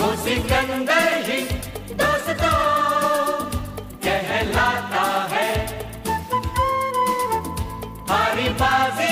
वो सिकंदर ही दोस्तों कहलाता है। हारी बाजी